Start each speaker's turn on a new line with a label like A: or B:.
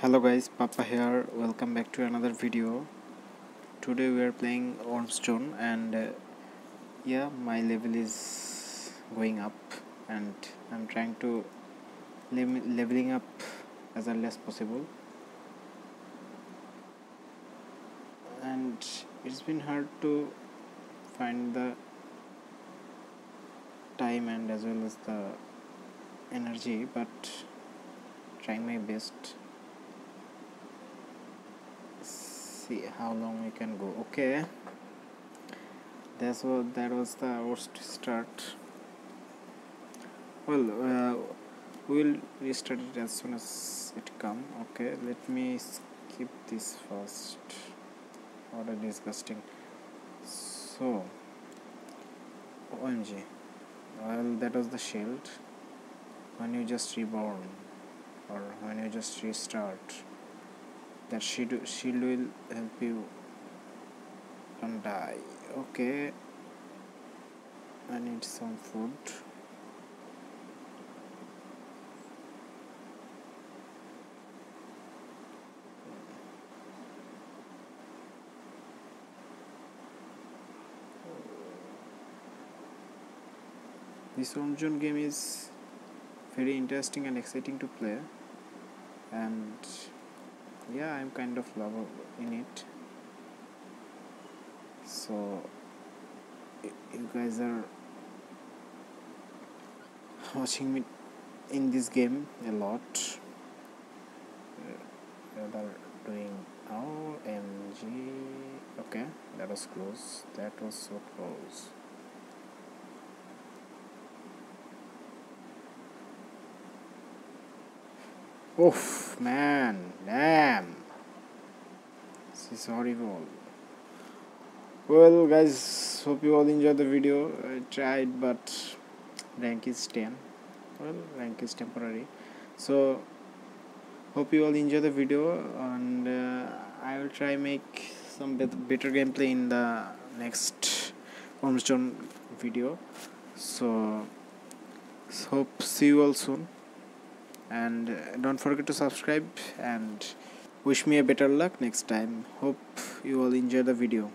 A: hello guys papa here. Welcome back to another video. Today we are playing Worms Zone and uh, yeah my level is going up and I'm trying to leveling up as early as possible. And it's been hard to find the time and as well as the energy but trying my best see how long we can go okay? That's what that was the worst start. Well uh, we'll restart it as soon as it come okay? Let me skip this first. What a disgusting. So omg well that was the shield. When you just reborn or when you just restart that shield, shield will help you don't die. Okay. I need some food. This Worms Zone game is very interesting and exciting to play. And yeah I'm kind of love in it. So you guys are watching me in this game a lot. Uh, are doing OMG okay that was close. That was so close. Oof, man, damn. This is horrible. Well, guys, hope you all enjoyed the video. I tried, but rank is 10. Well, rank is temporary. So, hope you all enjoy the video, and uh, I will try make some better gameplay in the next Worms Zone video. So, hope see you all soon and uh, don't forget to subscribe and wish me a better luck next time. Hope you all enjoy the video